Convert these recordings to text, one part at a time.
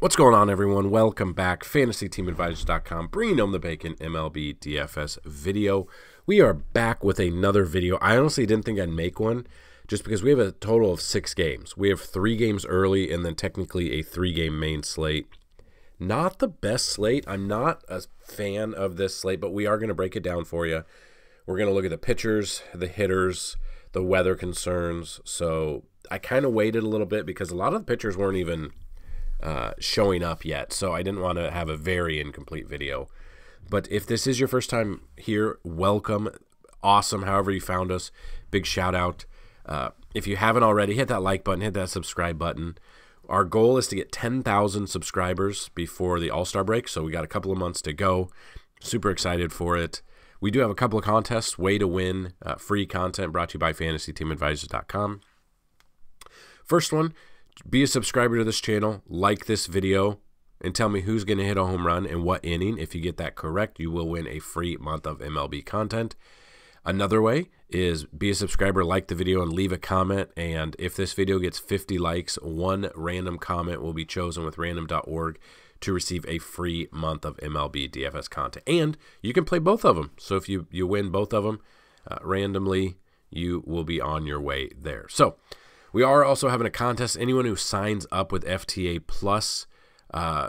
What's going on, everyone? Welcome back. FantasyTeamAdvisors.com, bringing home the bacon MLB DFS video. We are back with another video. I honestly didn't think I'd make one just because we have a total of six games. We have three games early and then technically a three game main slate. Not the best slate. I'm not a fan of this slate, but we are going to break it down for you. We're going to look at the pitchers, the hitters, the weather concerns. So I kind of waited a little bit because a lot of the pitchers weren't even uh, showing up yet. So I didn't want to have a very incomplete video. But if this is your first time here, welcome. Awesome. However, you found us, big shout out. Uh, if you haven't already, hit that like button, hit that subscribe button. Our goal is to get 10,000 subscribers before the All Star break. So we got a couple of months to go. Super excited for it. We do have a couple of contests, way to win, uh, free content brought to you by fantasyteamadvisors.com. First one, be a subscriber to this channel, like this video, and tell me who's going to hit a home run and what inning. If you get that correct, you will win a free month of MLB content. Another way is be a subscriber, like the video, and leave a comment. And if this video gets 50 likes, one random comment will be chosen with random.org to receive a free month of MLB DFS content. And you can play both of them. So if you, you win both of them uh, randomly, you will be on your way there. So we are also having a contest. Anyone who signs up with FTA Plus uh,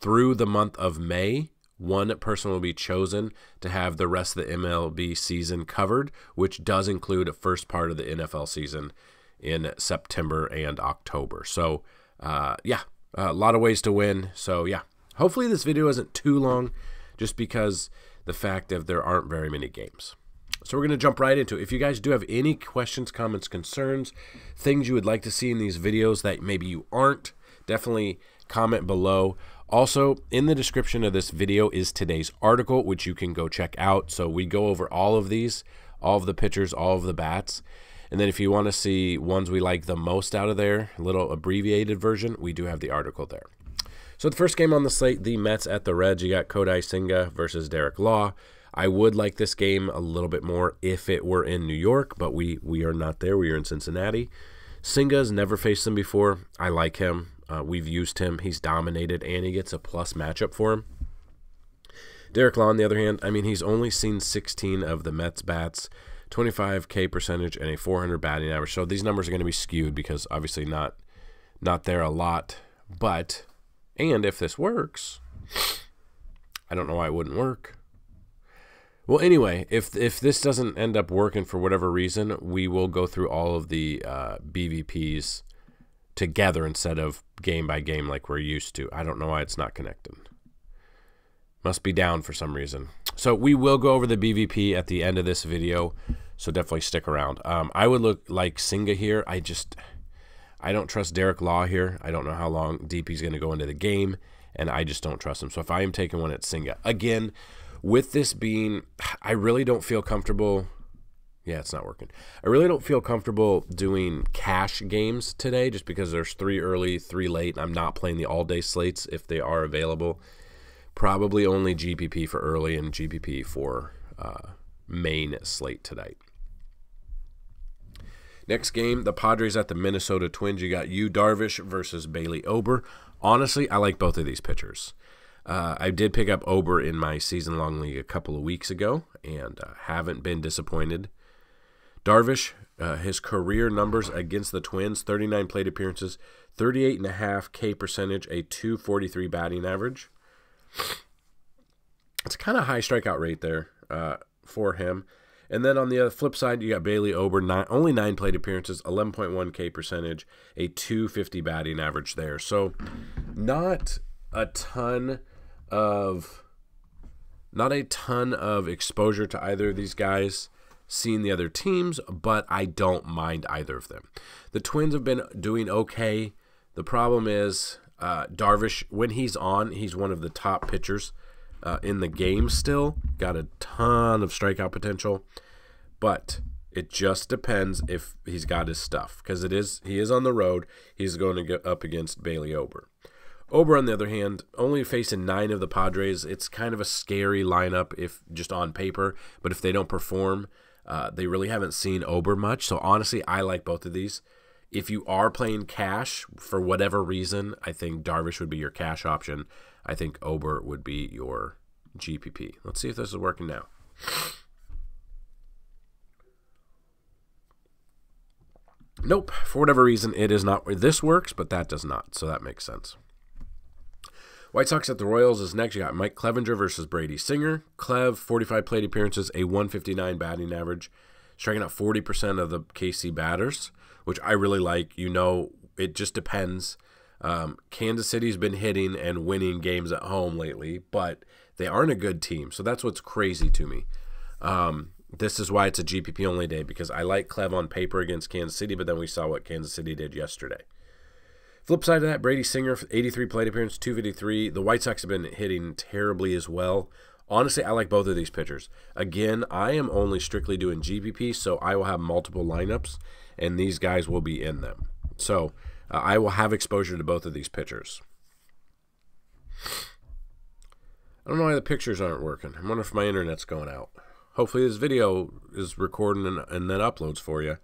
through the month of May, one person will be chosen to have the rest of the MLB season covered, which does include a first part of the NFL season in September and October. So, uh, yeah, a lot of ways to win. So, yeah, hopefully this video isn't too long just because the fact that there aren't very many games. So we're going to jump right into it. If you guys do have any questions, comments, concerns, things you would like to see in these videos that maybe you aren't, definitely comment below. Also, in the description of this video is today's article, which you can go check out. So we go over all of these, all of the pitchers, all of the bats. And then if you want to see ones we like the most out of there, a little abbreviated version, we do have the article there. So the first game on the slate, the Mets at the Reds. You got Kodai Senga versus Derek Law. I would like this game a little bit more if it were in New York, but we we are not there. We are in Cincinnati. Senga's never faced them before. I like him. Uh, we've used him. He's dominated, and he gets a plus matchup for him. Derek Law, on the other hand, I mean, he's only seen 16 of the Mets bats, 25K percentage, and a 400 batting average. So these numbers are going to be skewed because obviously not not there a lot. But and if this works, I don't know why it wouldn't work. Well, anyway, if if this doesn't end up working for whatever reason, we will go through all of the uh, BVPs together instead of game by game like we're used to. I don't know why it's not connected. Must be down for some reason. So we will go over the BVP at the end of this video. So definitely stick around. Um, I would look like Senga here. I just I don't trust Derek Law here. I don't know how long DP's going to go into the game, and I just don't trust him. So if I am taking one at Senga, again with this being, I really don't feel comfortable. Yeah, it's not working. I really don't feel comfortable doing cash games today just because there's three early, three late. I'm not playing the all day slates if they are available. Probably only GPP for early and GPP for uh, main slate tonight. Next game, the Padres at the Minnesota Twins. You got Yu Darvish versus Bailey Ober. Honestly, I like both of these pitchers. Uh, I did pick up Ober in my season long league a couple of weeks ago and uh, haven't been disappointed. Darvish, uh, his career numbers against the Twins 39 plate appearances, 38.5 K percentage, a 243 batting average. It's kind of high strikeout rate there uh, for him. And then on the flip side, you got Bailey Ober, nine, only nine plate appearances, 11.1 K percentage, a 250 batting average there. So not a ton of not a ton of exposure to either of these guys seeing the other teams, but I don't mind either of them. The Twins have been doing okay. The problem is uh, Darvish, when he's on, he's one of the top pitchers uh, in the game still. Got a ton of strikeout potential, but it just depends if he's got his stuff because it is he is on the road. He's going to get up against Bailey Ober. Ober, on the other hand, only facing nine of the Padres. It's kind of a scary lineup if just on paper, but if they don't perform, uh, they really haven't seen Ober much. So honestly, I like both of these. if you are playing cash for whatever reason, I think Darvish would be your cash option. I think Ober would be your GPP. Let's see if this is working now. Nope. For whatever reason, it is not. This works, but that does not. So that makes sense. White Sox at the Royals is next. You got Mike Clevinger versus Brady Singer. Clev, 45 plate appearances, a 159 batting average, striking out 40% of the KC batters which I really like. You know, it just depends. Um, Kansas City's been hitting and winning games at home lately, but they aren't a good team. So that's what's crazy to me. Um, this is why it's a GPP only day because I like Clev on paper against Kansas City, but then we saw what Kansas City did yesterday. Flip side of that, Brady Singer, 83 plate appearance, 253. The White Sox have been hitting terribly as well. Honestly, I like both of these pitchers. Again, I am only strictly doing GPP, so I will have multiple lineups and these guys will be in them. So uh, I will have exposure to both of these pitchers. I don't know why the pictures aren't working. I wonder if my internet's going out. Hopefully this video is recording and, and then uploads for you.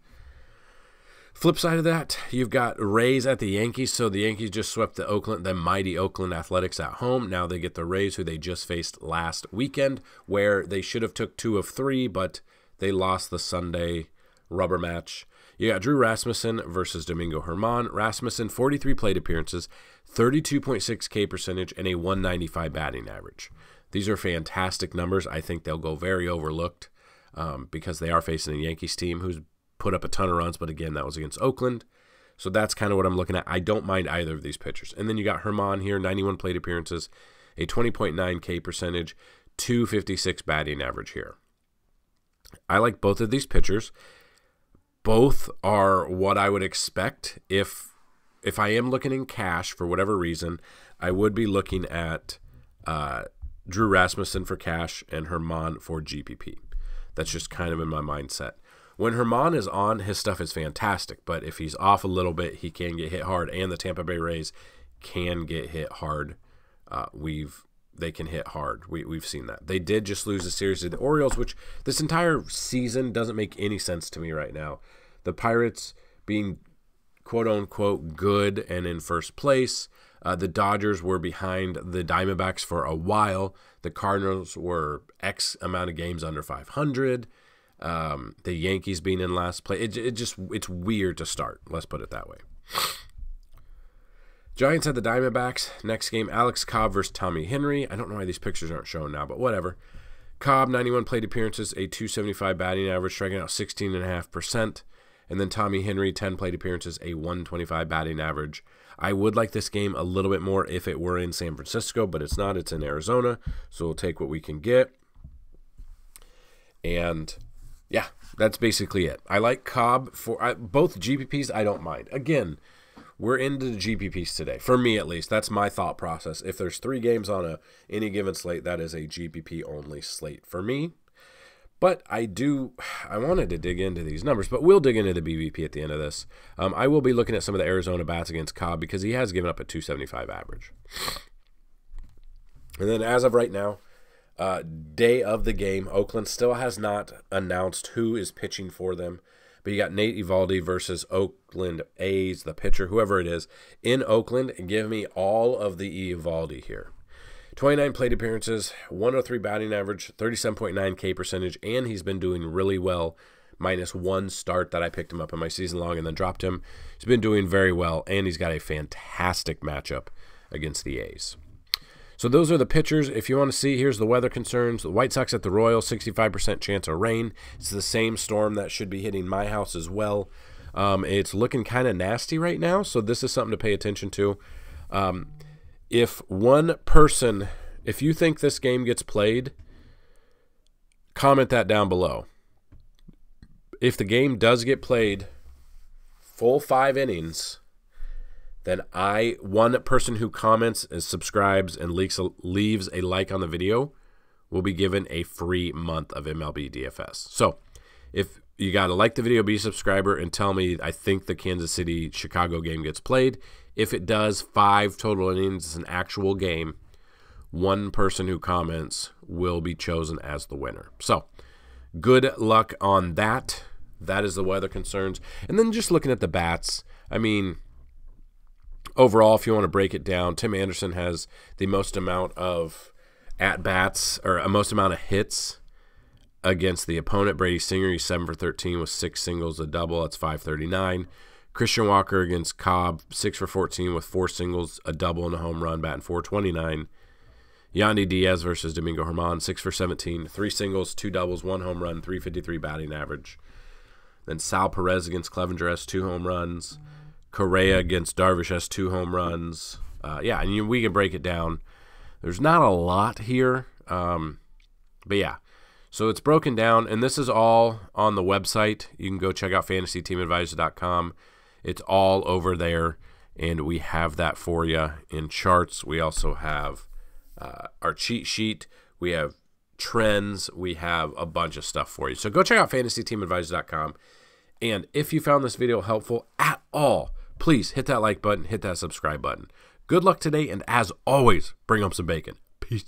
Flip side of that, you've got Rays at the Yankees. So the Yankees just swept the Oakland, the mighty Oakland Athletics at home. Now they get the Rays, who they just faced last weekend, where they should have took two of three, but they lost the Sunday rubber match. You got Drew Rasmussen versus Domingo Germán. Rasmussen, 43 plate appearances, 32.6 K percentage, and a 195 batting average. These are fantastic numbers. I think they'll go very overlooked um, because they are facing a Yankees team who's put up a ton of runs, but again, that was against Oakland. So that's kind of what I'm looking at. I don't mind either of these pitchers. And then you got Germán here, 91 plate appearances, a 20.9 K percentage, 256 batting average here. I like both of these pitchers both are what I would expect if if I am looking in cash for whatever reason, I would be looking at uh, Drew Rasmussen for cash and Germán for GPP. That's just kind of in my mindset. When Germán is on, his stuff is fantastic, but if he's off a little bit, he can get hit hard, and the Tampa Bay Rays can get hit hard. Uh, we've they can hit hard. We, we've seen that. They did just lose a series to the Orioles, which this entire season doesn't make any sense to me right now. The Pirates being quote unquote good and in first place. Uh, the Dodgers were behind the Diamondbacks for a while. The Cardinals were X amount of games under 500. Um, the Yankees being in last place. It, it just it's weird to start. Let's put it that way. Giants had the Diamondbacks. Next game, Alex Cobb versus Tommy Henry. I don't know why these pictures aren't shown now, but whatever. Cobb, 91 plate appearances, a 275 batting average, striking out 16.5%. And then Tommy Henry, 10 plate appearances, a 125 batting average. I would like this game a little bit more if it were in San Francisco, but it's not. It's in Arizona. So we'll take what we can get. And yeah, that's basically it. I like Cobb for I, both GPPs. I don't mind. Again, we're into the GPPs today. For me, at least, that's my thought process. If there's three games on a any given slate, that is a GPP only slate for me. But I do, I wanted to dig into these numbers, but we'll dig into the BVP at the end of this. Um, I will be looking at some of the Arizona bats against Cobb because he has given up a 275 average. And then as of right now, uh, day of the game, Oakland still has not announced who is pitching for them. But you got Nate Eovaldi versus Oakland A's, the pitcher, whoever it is, in Oakland. Give me all of the Eovaldi here. 29 plate appearances, 103 batting average, 37.9 K percentage, and he's been doing really well. Minus one start that I picked him up in my season long and then dropped him. He's been doing very well, and he's got a fantastic matchup against the A's. So those are the pitchers. If you want to see, here's the weather concerns. The White Sox at the Royal, 65% chance of rain. It's the same storm that should be hitting my house as well. Um, it's looking kind of nasty right now, so this is something to pay attention to. Um, if one person, if you think this game gets played, comment that down below. If the game does get played full five innings, then I one person who comments and subscribes and leaks a, leaves a like on the video will be given a free month of MLB DFS. So, if you got to like the video, be a subscriber, and tell me I think the Kansas City Chicago game gets played. If it does, five total innings, it's an actual game. One person who comments will be chosen as the winner. So, good luck on that. That is the weather concerns. And then just looking at the bats, I mean, overall, if you want to break it down, Tim Anderson has the most amount of at bats or a most amount of hits against the opponent. Brady Singer, he's seven for thirteen with six singles, a double. That's five thirty nine. Christian Walker against Cobb, six for fourteen with four singles, a double, and a home run, batting four twenty nine. Yandy Diaz versus Domingo Germán, six for 17, three singles, two doubles, one home run, 353 batting average. Then Sal Perez against Clevinger has two home runs. Correa against Darvish has two home runs. Uh, yeah, and you, we can break it down. There's not a lot here, um, but yeah. So it's broken down, and this is all on the website. You can go check out fantasyteamadvisor.com. It's all over there, and we have that for you in charts. We also have uh, our cheat sheet. We have trends. We have a bunch of stuff for you. So go check out fantasyteamadvisor.com. And if you found this video helpful at all, please hit that like button, hit that subscribe button. Good luck today, and as always, bring home some bacon. Peace.